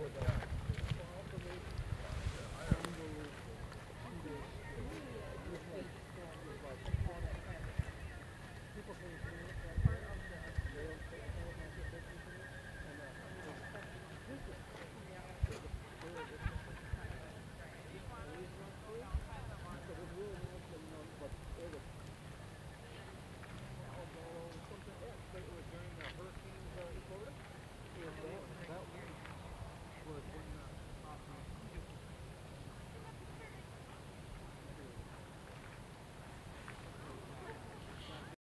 support that.